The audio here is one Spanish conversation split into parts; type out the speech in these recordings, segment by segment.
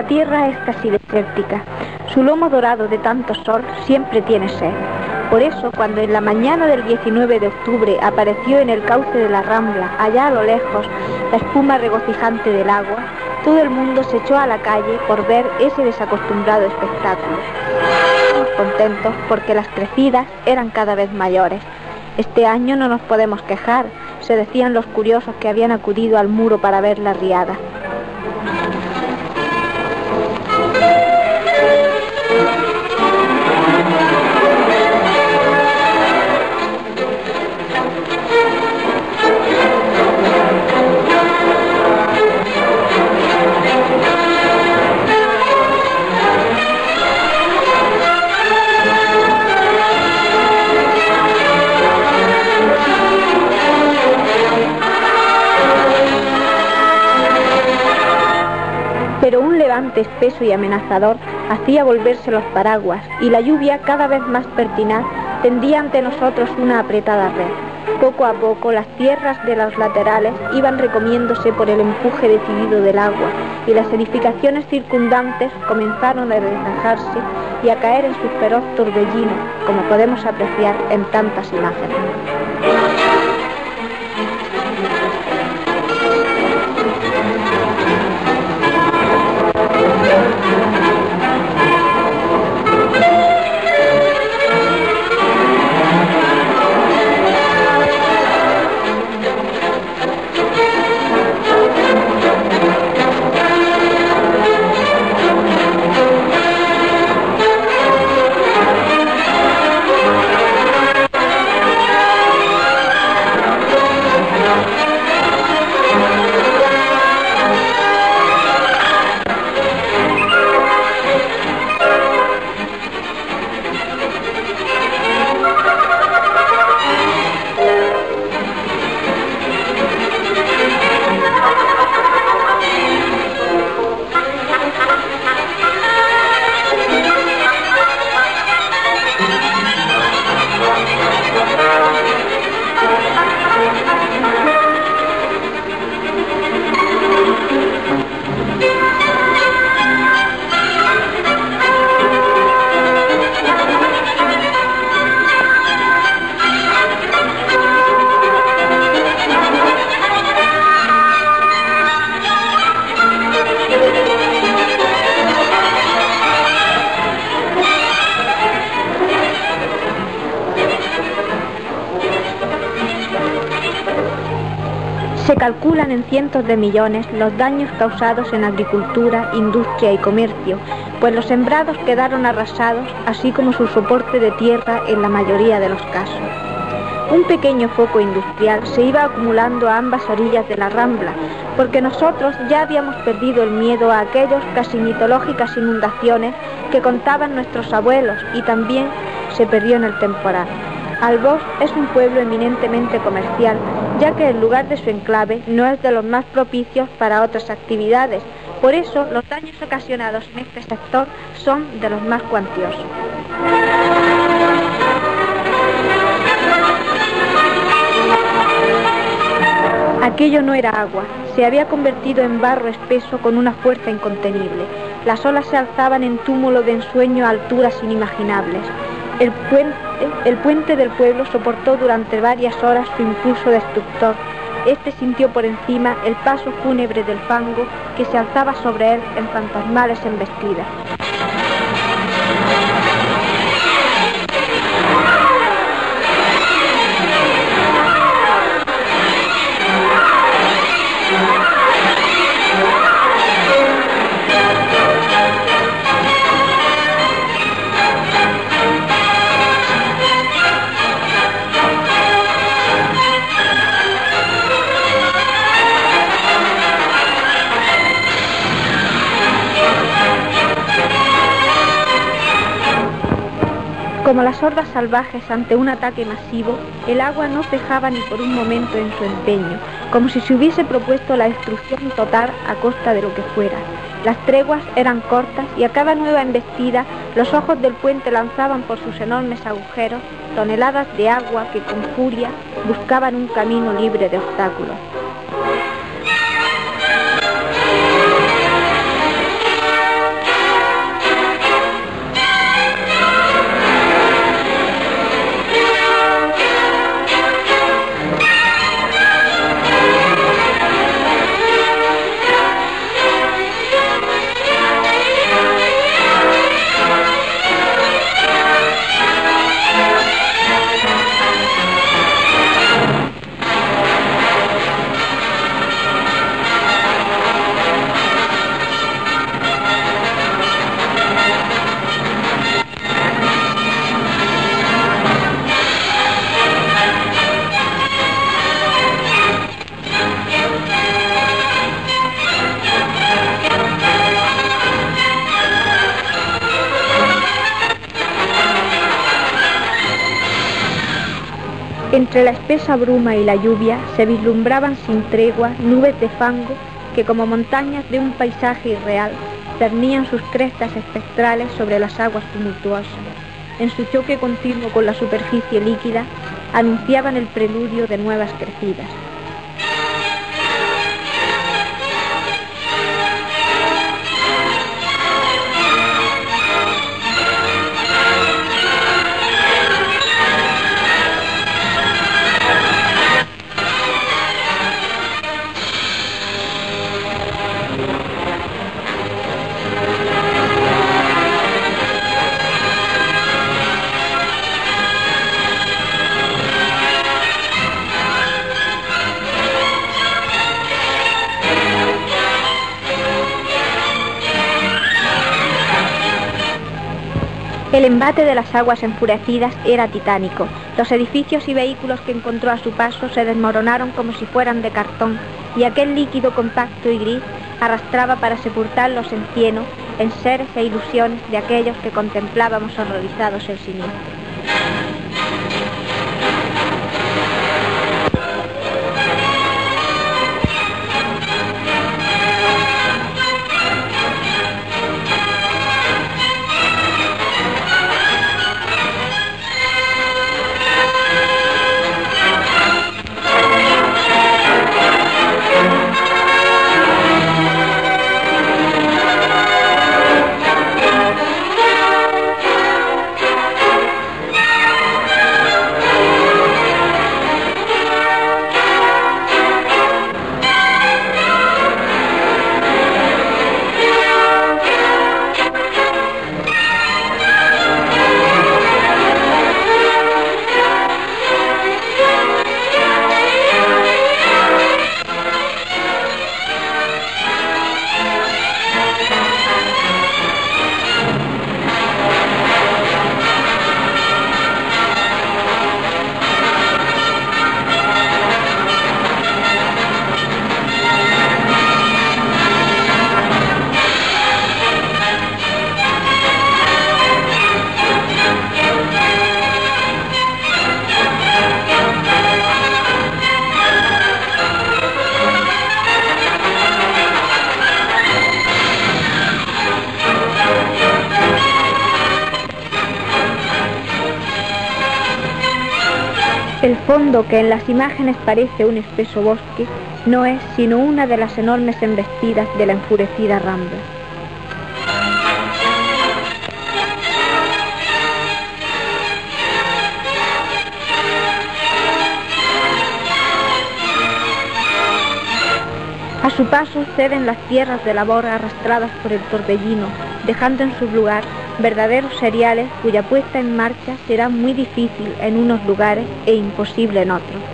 Nuestra tierra es casi desértica. Su lomo dorado de tanto sol siempre tiene sed. Por eso, cuando en la mañana del 19 de octubre apareció en el cauce de la Rambla, allá a lo lejos, la espuma regocijante del agua, todo el mundo se echó a la calle por ver ese desacostumbrado espectáculo. Contentos porque las crecidas eran cada vez mayores. Este año no nos podemos quejar, se decían los curiosos que habían acudido al muro para ver la riada. Espeso y amenazador hacía volverse los paraguas y la lluvia cada vez más pertinaz tendía ante nosotros una apretada red. Poco a poco las tierras de los laterales iban recomiéndose por el empuje decidido del agua y las edificaciones circundantes comenzaron a desgajarse y a caer en su feroz torbellino, como podemos apreciar en tantas imágenes. Se calculan en cientos de millones los daños causados en agricultura, industria y comercio, pues los sembrados quedaron arrasados, así como su soporte de tierra en la mayoría de los casos. Un pequeño foco industrial se iba acumulando a ambas orillas de la rambla, porque nosotros ya habíamos perdido el miedo a aquellas casi mitológicas inundaciones que contaban nuestros abuelos y también se perdió en el temporal. Albos es un pueblo eminentemente comercial, ya que el lugar de su enclave no es de los más propicios para otras actividades. Por eso, los daños ocasionados en este sector son de los más cuantiosos. Aquello no era agua, se había convertido en barro espeso con una fuerza incontenible. Las olas se alzaban en túmulo de ensueño a alturas inimaginables. El puente, el puente del pueblo soportó durante varias horas su impulso destructor. Este sintió por encima el paso fúnebre del fango que se alzaba sobre él en fantasmales embestidas. Como las hordas salvajes ante un ataque masivo, el agua no cejaba ni por un momento en su empeño, como si se hubiese propuesto la destrucción total a costa de lo que fuera. Las treguas eran cortas y a cada nueva embestida los ojos del puente lanzaban por sus enormes agujeros toneladas de agua que con furia buscaban un camino libre de obstáculos. Entre la espesa bruma y la lluvia se vislumbraban sin tregua nubes de fango que como montañas de un paisaje irreal cernían sus crestas espectrales sobre las aguas tumultuosas. En su choque continuo con la superficie líquida, anunciaban el preludio de nuevas crecidas. El embate de las aguas enfurecidas era titánico. Los edificios y vehículos que encontró a su paso se desmoronaron como si fueran de cartón y aquel líquido compacto y gris arrastraba para sepultarlos en cieno en seres e ilusiones de aquellos que contemplábamos horrorizados el siniestro. El fondo que en las imágenes parece un espeso bosque no es sino una de las enormes embestidas de la enfurecida rambla. A su paso ceden las tierras de labor arrastradas por el torbellino, dejando en su lugar verdaderos seriales cuya puesta en marcha será muy difícil en unos lugares e imposible en otros.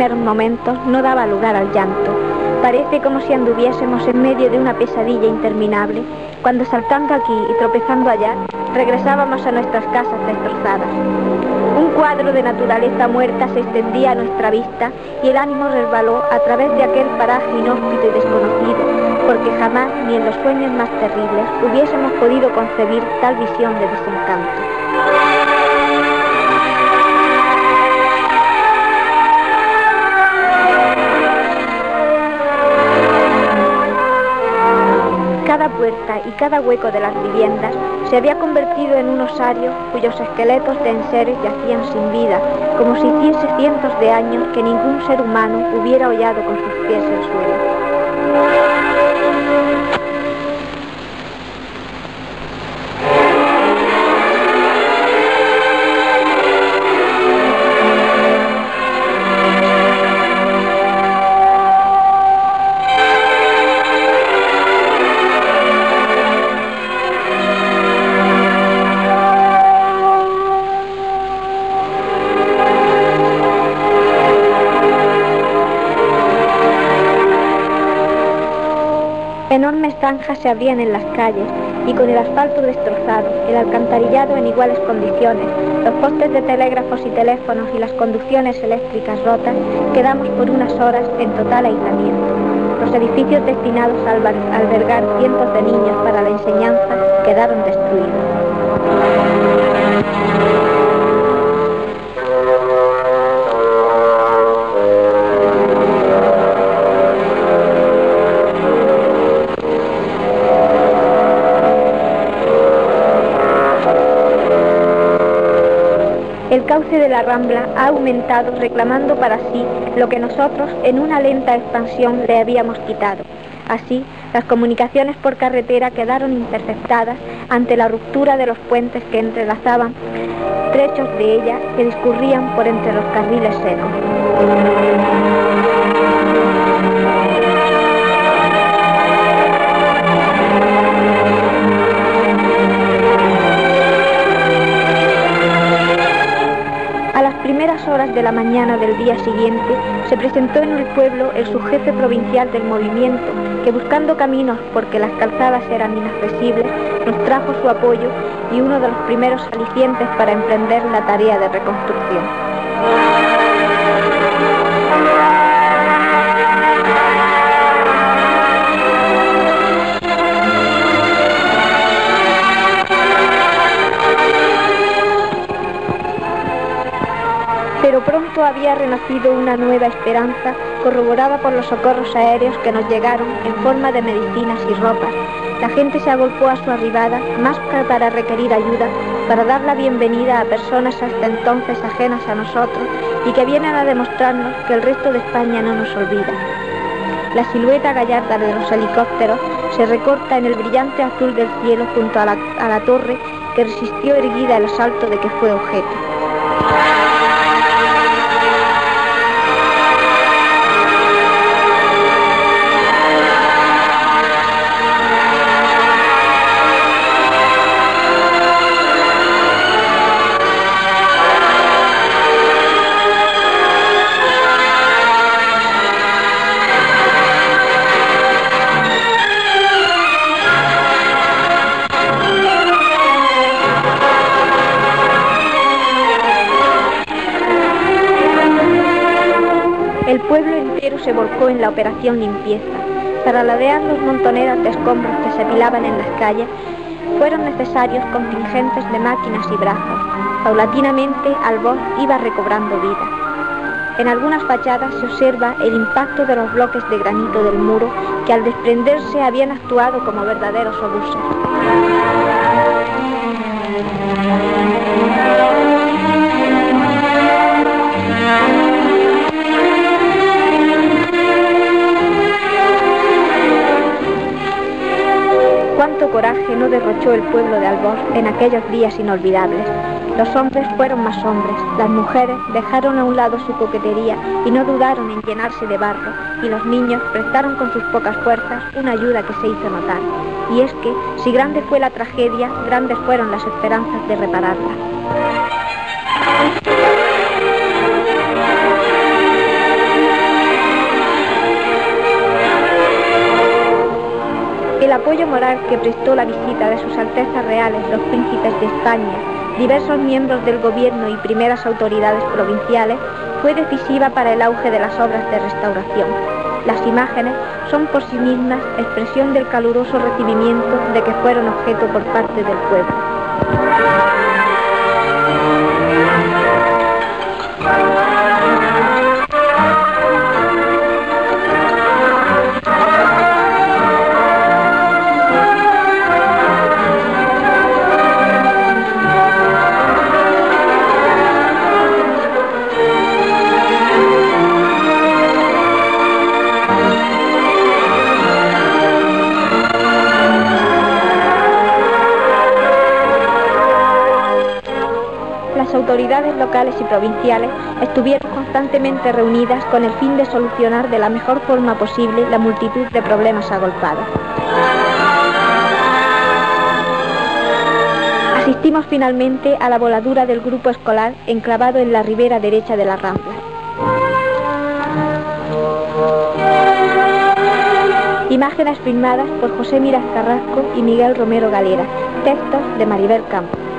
Primeros momentos no daba lugar al llanto. Parece como si anduviésemos en medio de una pesadilla interminable, cuando saltando aquí y tropezando allá, regresábamos a nuestras casas destrozadas. Un cuadro de naturaleza muerta se extendía a nuestra vista y el ánimo resbaló a través de aquel paraje inhóspito y desconocido, porque jamás, ni en los sueños más terribles, hubiésemos podido concebir tal visión de desencanto. Cada hueco de las viviendas se había convertido en un osario cuyos esqueletos de enseres yacían sin vida, como si hiciese cientos de años que ningún ser humano hubiera hollado con sus pies el suelo. Enormes zanjas se abrían en las calles y con el asfalto destrozado, el alcantarillado en iguales condiciones, los postes de telégrafos y teléfonos y las conducciones eléctricas rotas, quedamos por unas horas en total aislamiento. Los edificios destinados a albergar cientos de niños para la enseñanza quedaron destruidos. La Rambla ha aumentado reclamando para sí lo que nosotros en una lenta expansión le habíamos quitado. Así, las comunicaciones por carretera quedaron interceptadas ante la ruptura de los puentes que entrelazaban trechos de ella que discurrían por entre los carriles secos. Horas de la mañana del día siguiente se presentó en el pueblo el subjefe provincial del movimiento, que buscando caminos porque las calzadas eran inaccesibles, nos trajo su apoyo y uno de los primeros alicientes para emprender la tarea de reconstrucción. Había renacido una nueva esperanza corroborada por los socorros aéreos que nos llegaron en forma de medicinas y ropas. La gente se agolpó a su arribada, más que para requerir ayuda, para dar la bienvenida a personas hasta entonces ajenas a nosotros y que vienen a demostrarnos que el resto de España no nos olvida. La silueta gallarda de los helicópteros se recorta en el brillante azul del cielo junto a la, a la torre que resistió erguida el asalto de que fue objeto. En la operación limpieza. Para ladear los montoneros de escombros que se apilaban en las calles, fueron necesarios contingentes de máquinas y brazos. Paulatinamente, Albor iba recobrando vida. En algunas fachadas se observa el impacto de los bloques de granito del muro que al desprenderse habían actuado como verdaderos obuses. Coraje no derrochó el pueblo de Albor en aquellos días inolvidables. Los hombres fueron más hombres, las mujeres dejaron a un lado su coquetería y no dudaron en llenarse de barro, y los niños prestaron con sus pocas fuerzas una ayuda que se hizo notar. Y es que, si grande fue la tragedia, grandes fueron las esperanzas de repararla. Apoyo moral que prestó la visita de sus Altezas Reales, los príncipes de España, diversos miembros del gobierno y primeras autoridades provinciales, fue decisiva para el auge de las obras de restauración. Las imágenes son por sí mismas expresión del caluroso recibimiento de que fueron objeto por parte del pueblo. Autoridades locales y provinciales estuvieron constantemente reunidas con el fin de solucionar de la mejor forma posible la multitud de problemas agolpados. Asistimos finalmente a la voladura del grupo escolar enclavado en la ribera derecha de la Rambla. Imágenes filmadas por José Miras Carrasco y Miguel Romero Galera. Textos de Maribel Campos.